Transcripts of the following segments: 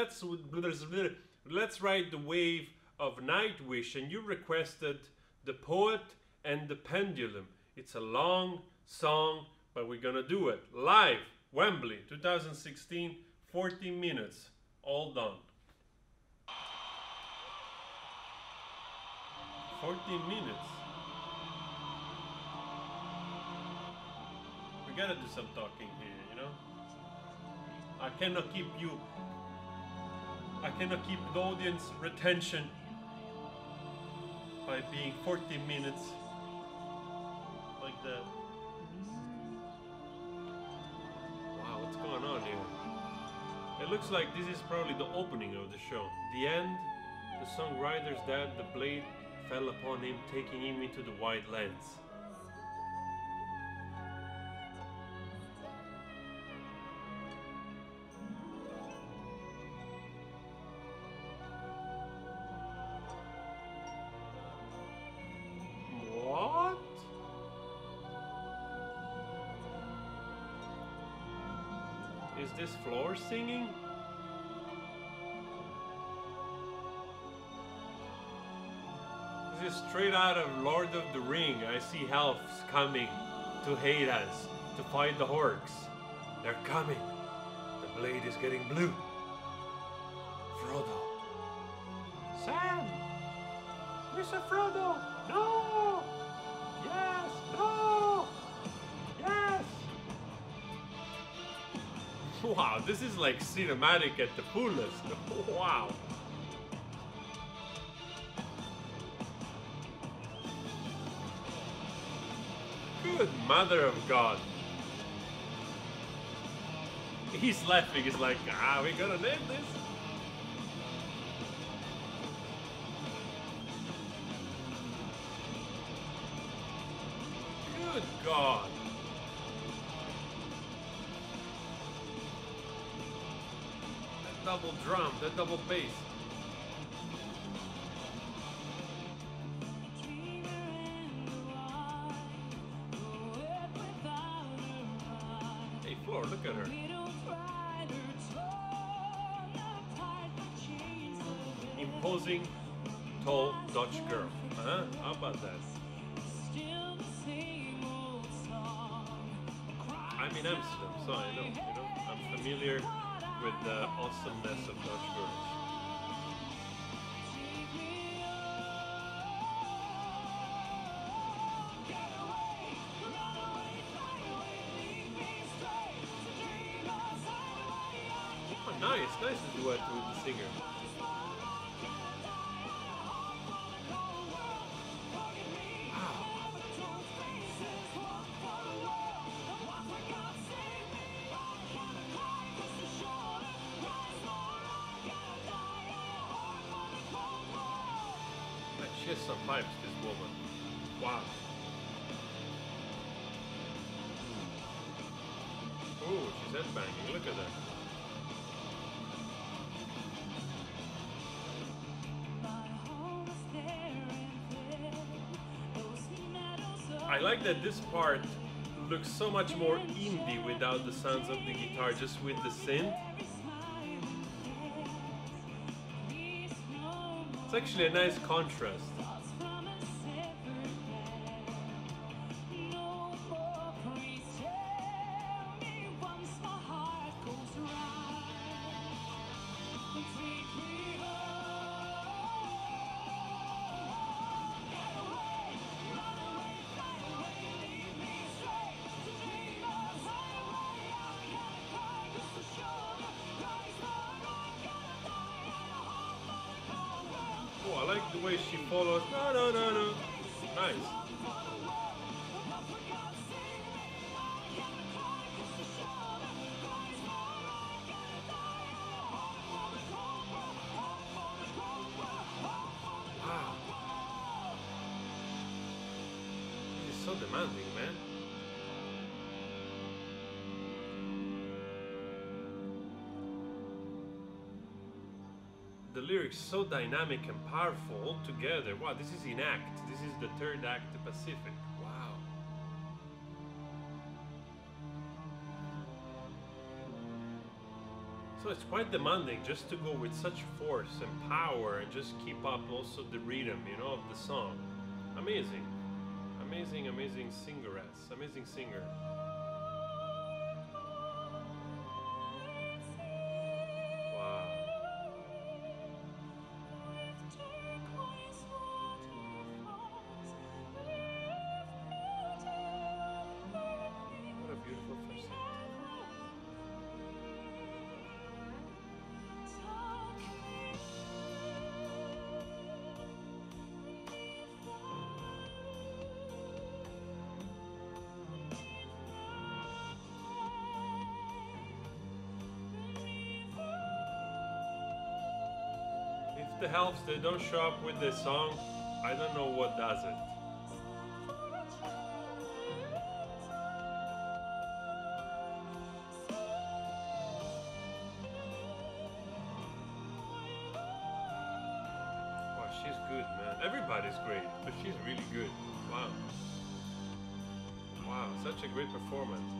let's let's ride the wave of Nightwish, and you requested the poet and the pendulum. It's a long song, but we're gonna do it live, Wembley, 2016, 40 minutes, all done. 14 minutes. We gotta do some talking here, you know? I cannot keep you. I cannot keep the audience retention by being 40 minutes like that. Wow, what's going on here? It looks like this is probably the opening of the show. The end, the songwriter's dead, the blade fell upon him, taking him into the White Lands. Is this floor singing? This is straight out of Lord of the Ring. I see elves coming to hate us, to fight the orcs. They're coming. The blade is getting blue. Frodo. Sam! Mr. Frodo! No! Wow, this is like cinematic at the fullest. Wow. Good mother of God. He's laughing, he's like, ah, we gonna name this? Good God. Double drum, the double bass. Hey, Floor, look at her. Imposing, tall Dutch girl. Huh? How about that? I'm in Amsterdam, so I know, you know. I'm familiar with the awesomeness of Dutch girls. Oh, nice, nice to duet with the singer. Pipes, this woman. Wow. Oh, she's headbanging. Look at that. I like that this part looks so much more indie without the sounds of the guitar, just with the synth. It's actually a nice contrast. The way she follows. No, no, no, no. Nice. Wow. This is so demanding, man. Lyrics so dynamic and powerful all together. Wow, this is in act. This is the third act, the Pacific. Wow. So it's quite demanding just to go with such force and power and just keep up also the rhythm, you know, of the song. Amazing. Amazing, amazing singeress. Amazing singer. The helps they don't show up with the song, I don't know what does it. Wow, she's good, man. Everybody's great, but she's really good. Wow. Wow, such a great performance.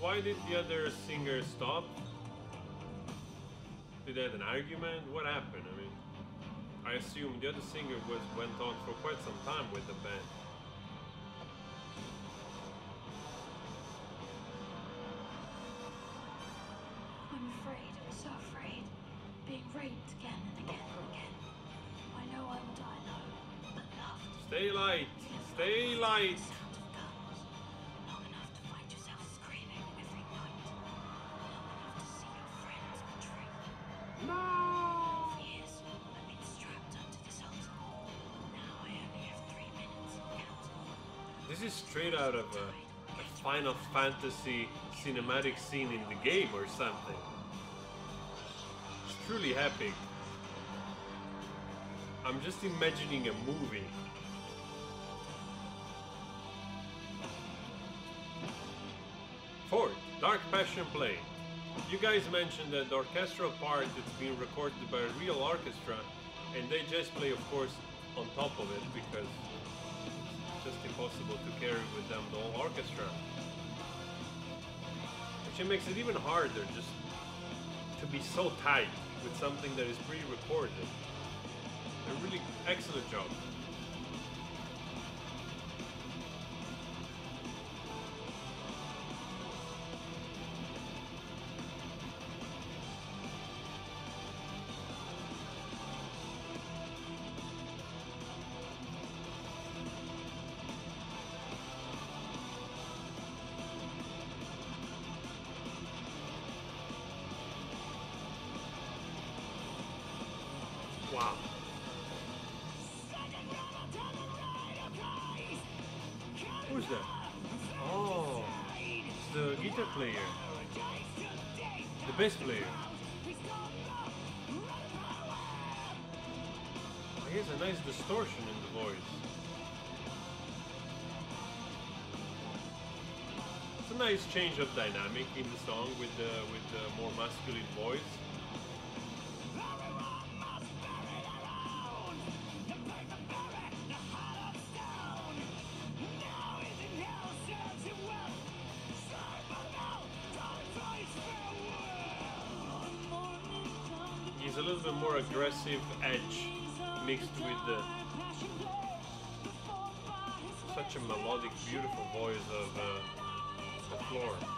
Why did the other singer stop? Did they have an argument? What happened? I mean, I assume the other singer was went on for quite some time with the band. I'm afraid, so afraid. Being raped again and again and again. I know I will die alone, but loved. Stay light, stay light. Of a, a Final Fantasy cinematic scene in the game or something. It's truly epic. I'm just imagining a movie. Fourth, Dark Passion Play. You guys mentioned that the orchestral part is being recorded by a real orchestra, and they just play, of course, on top of it because just impossible to carry with them the whole orchestra. Which makes it even harder just to be so tight with something that is pre-recorded. A really excellent job. Wow. Who's that? Oh, the guitar player. The bass player. Oh, he has a nice distortion in the voice. It's a nice change of dynamic in the song with the with the more masculine voice. Aggressive edge mixed with the such a melodic, beautiful voice of uh, the floor.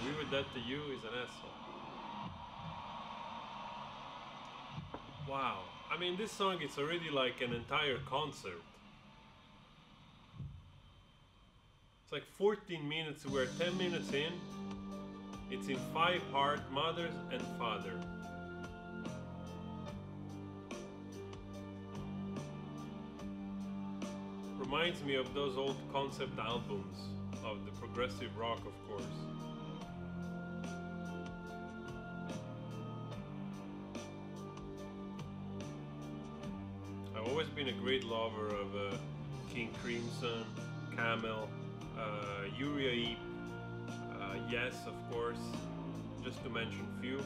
Agree with that to you is an asshole. Wow. I mean, this song is already like an entire concert. It's like 14 minutes, we're 10 minutes in. It's in five part, mothers and father. Reminds me of those old concept albums of the progressive rock, of course. I've always been a great lover of uh, King Crimson, Camel, uh, Heep, uh, Yes, of course, just to mention few.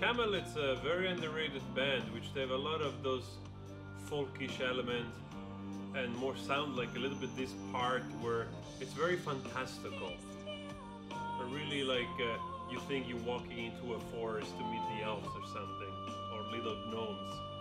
Camel, it's a very underrated band, which they have a lot of those folkish elements and more sound like a little bit this part where it's very fantastical. Or really like uh, you think you're walking into a forest to meet the elves or something, or little gnomes.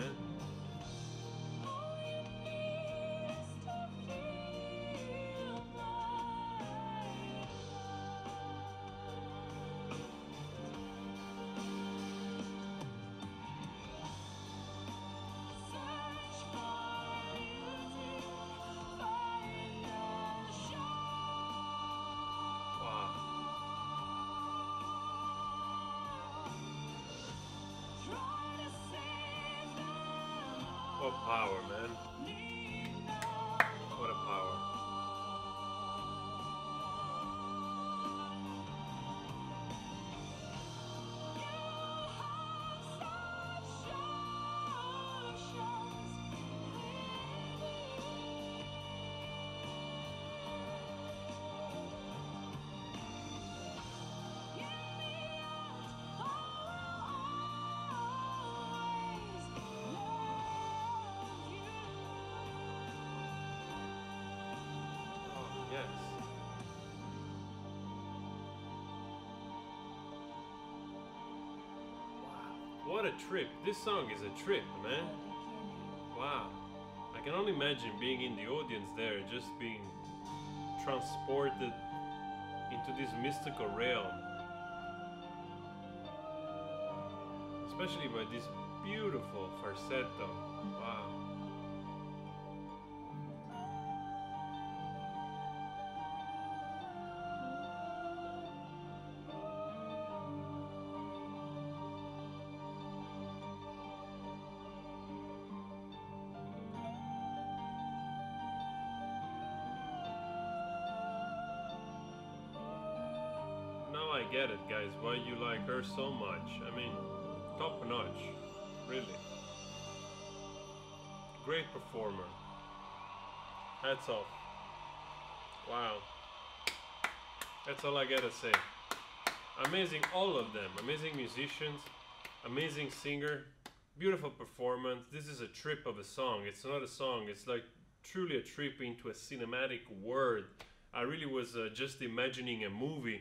and power, man. What a trip. This song is a trip, man. Wow. I can only imagine being in the audience there, just being transported into this mystical realm. Especially by this beautiful falsetto. Get it, guys, why you like her so much. I mean, top notch. Really. Great performer. Hats off. Wow. That's all I gotta say. Amazing, all of them. Amazing musicians, amazing singer, beautiful performance. This is a trip of a song. It's not a song, it's like truly a trip into a cinematic world. I really was uh, just imagining a movie.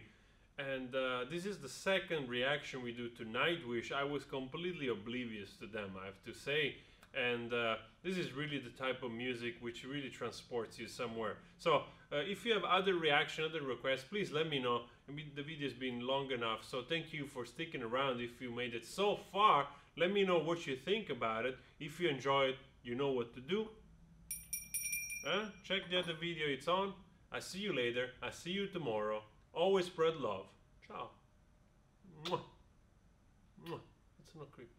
And uh, this is the second reaction we do to Nightwish. I was completely oblivious to them, I have to say. And uh, this is really the type of music which really transports you somewhere. So, uh, if you have other reaction, other requests, please let me know. I mean, the video's been long enough, so thank you for sticking around. If you made it so far, let me know what you think about it. If you enjoyed, you know what to do. Huh? Check the other video it's on. I see you later. I see you tomorrow. Always spread love. Ciao. Mwah. Mwah. It's not creepy.